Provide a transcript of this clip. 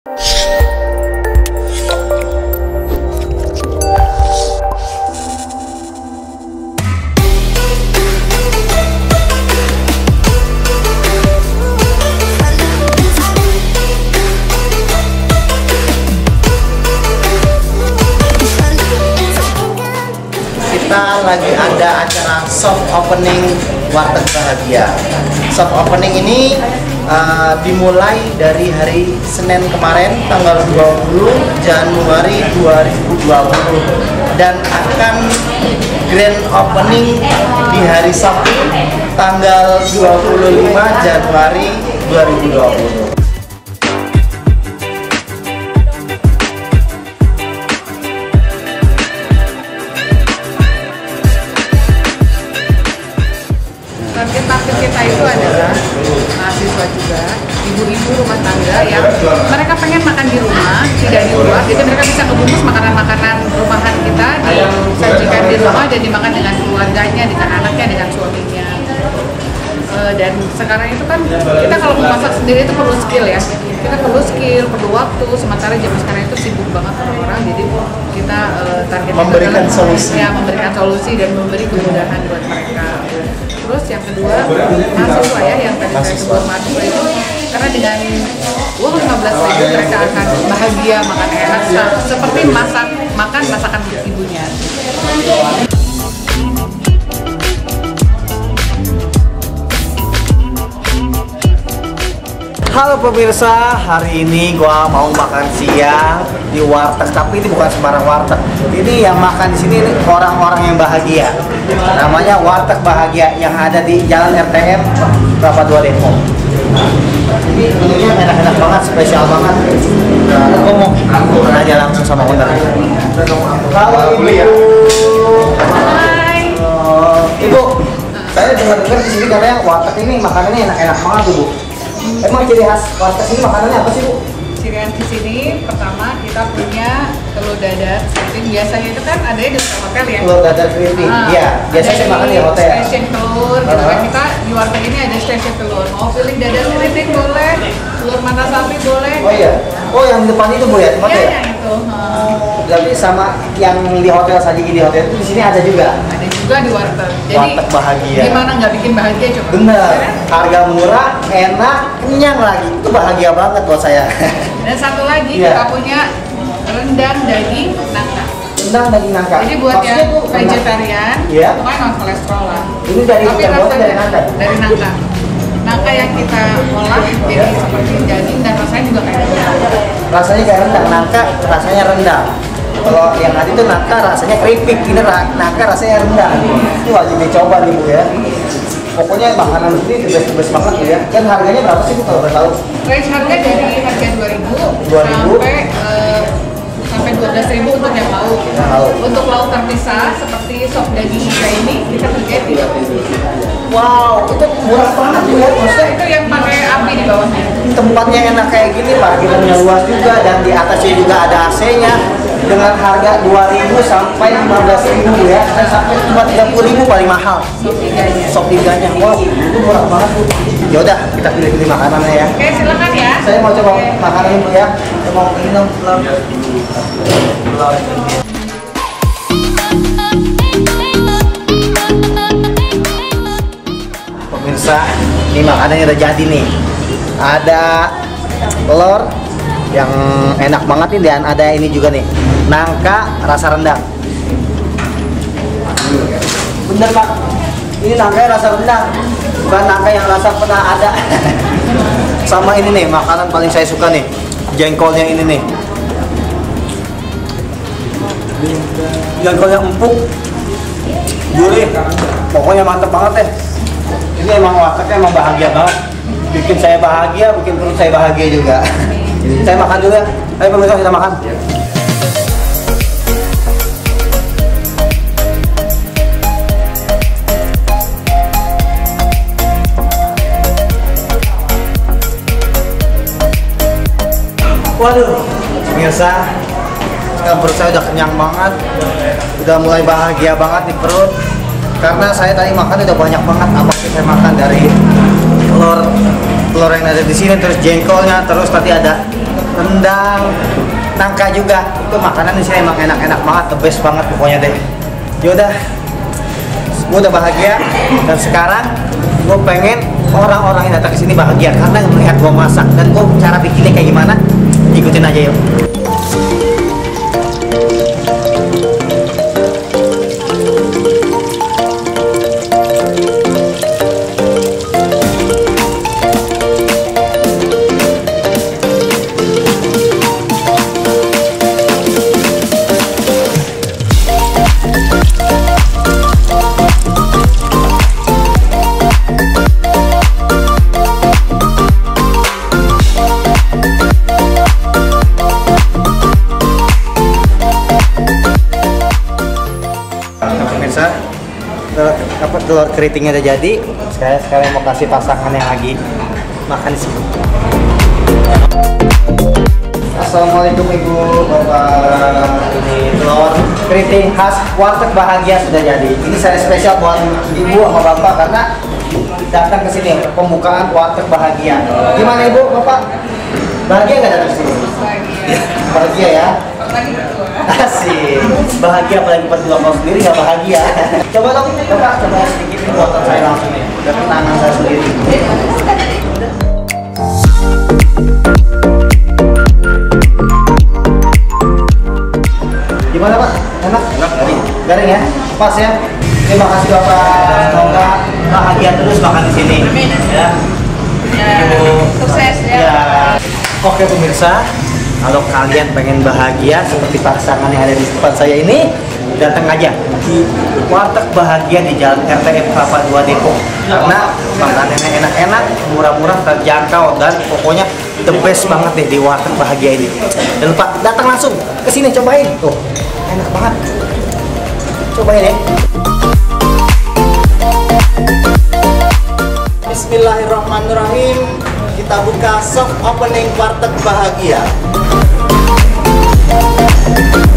kita lagi ada acara soft opening Warteg Bahagia. Soft opening ini uh, dimulai dari hari Senin kemarin tanggal 20 Januari 2020 dan akan grand opening di hari Sabtu tanggal 25 Januari 2020. Tangga yang mereka pengen makan di rumah, tidak di luar, jadi mereka bisa ngebungkus makanan-makanan rumahan kita disajikan di rumah dan dimakan dengan keluarganya, dengan anaknya, dengan suaminya. Eh, dan sekarang itu kan kita kalau mau masak sendiri itu perlu skill ya kita perlu skill perlu waktu sementara zaman sekarang itu sibuk banget orang-orang jadi kita uh, target Memberikan solusi. ya memberikan solusi dan memberi kemudahan buat mereka terus yang kedua mahasiswa ya yang tadi saya sebut mahasiswa itu karena dengan uang 15 ribu mereka akan bahagia makan enak seperti masak makan masakan ibunya Halo pemirsa, hari ini gua mau makan siang di warteg, tapi ini bukan sembarang warteg. Ini yang makan di sini ini orang-orang yang bahagia. Namanya Warteg Bahagia yang ada di Jalan RTM Kelapa Dua Depok. Ini menunya enak-enak banget, spesial banget. Nah, gua mau aja langsung sama owner. Halo Ibu. Hai Eh, Ibu, saya dengar-dengar di sini katanya warteg ini makanannya enak-enak banget Bu. Emang ciri khas warteg ini makanannya apa sih, Bu? Cirian di sini pertama kita punya telur dadar keriting biasanya itu kan ada di hotel ya. Telur dadar keriting. Ah, Iya, biasanya saya makan di hotel. Stasiun telur, gitu kan Ah. kita di warteg ini ada stasiun telur. Mau pilih dadar keriting boleh, telur mata sapi boleh. Oh iya. Oh, yang di depan itu, Bu ya, tempat Iya, ya? yang itu. ha. Berarti sama yang di hotel saja di hotel itu di sini ada juga. Ada juga di warteg. Jadi Warteg bahagia. Gimana nggak bikin bahagia coba? Bener. Ya kan? Harga murah, enak, kenyang lagi. Itu bahagia banget buat saya. Dan satu lagi Iya. kita punya rendang daging nangka. Rendang daging nangka. Jadi buat Maksudnya yang tuh vegetarian, Iya. pokoknya non kolesterol lah. Ini dari Tapi rasanya dari nangka. Dari nangka. Nangka yang kita olah jadi seperti daging dan rasanya juga kayak rendang. rasanya kayak rendang nangka rasanya rendang kalau yang tadi itu nangka rasanya keripik ini nangka rasanya rendang itu wajib dicoba nih bu ya pokoknya makanan ini the best the best banget ya dan harganya berapa sih bu kalau boleh tahu Range harga dari harga 2000 2000. sampai eh, sampai 12000 untuk yang lauk. Lauk. Untuk lauk terpisah seperti sop daging iga ini kita harganya 3000. wow itu murah banget bu ya maksudnya Itu yang pakai api di bawahnya. tempatnya enak kayak gini parkirannya luas juga dan di atasnya juga ada AC-nya dengan harga 2000 sampai 15000 Bu, ya. Dan sampai cuma 30000 paling mahal. Sop iganya. sop iganya wow itu murah banget. Bu yaudah kita pilih-pilih makanannya ya. Oke, silakan ya. saya mau coba makanan dulu ya. Saya mau minum belum pemirsa ini makanannya udah jadi nih. Ada telur yang enak banget nih dan ada ini juga nih nangka rasa rendang. Bener pak. Ini nangka rasa rendang bukan nangka yang rasa pernah ada. Sama ini nih makanan paling saya suka nih jengkolnya ini nih. Jengkolnya empuk gurih pokoknya mantep banget deh. Ini emang wartegnya emang bahagia banget. Bikin saya bahagia bikin perut saya bahagia juga saya makan dulu ya ayo pemirsa kita makan. Waduh, pemirsa, sekarang perut saya udah kenyang banget, udah mulai bahagia banget di perut. Karena saya tadi makan udah banyak banget. Apa sih saya makan dari telur telur yang ada di sini, terus jengkolnya, terus tadi ada rendang, nangka juga. Itu makanan di sini emang enak-enak banget, the best banget pokoknya deh. Yaudah, gue udah bahagia dan sekarang gue pengen orang-orang yang datang ke sini bahagia karena melihat gue masak dan gue cara bikinnya kayak gimana ikutin aja yuk telur, apa, telur keritingnya udah jadi sekarang sekarang mau kasih pasangan yang lagi makan sini. Assalamualaikum ibu bapak ini telur keriting khas warteg bahagia sudah jadi. Ini saya spesial buat ibu sama bapak karena datang ke sini pembukaan warteg bahagia. Gimana ibu bapak? Bahagia nggak datang sini? Bahagia ya. Asik. Bahagia apalagi berdua kau sendiri nggak bahagia. coba dong, coba coba sedikit ini buatan saya langsung nih. Dari tangan saya sendiri. Gimana Pak? Enak? Enak. Garing, Garing ya? Pas ya? Terima kasih Bapak. Semoga bahagia terus makan di sini. Amin. Ya. Ya, sukses ya. Ya. Oke pemirsa, kalau kalian pengen bahagia seperti pasangan yang ada di depan saya ini, datang aja di warteg bahagia di Jalan RTM Kelapa 2 Depok. Karena makanannya enak-enak, murah-murah, terjangkau dan pokoknya the best banget deh di warteg bahagia ini. Dan lupa datang langsung ke sini cobain. Tuh, enak banget. Cobain ya. Bismillahirrahmanirrahim. Kita buka soft opening warteg bahagia. Thank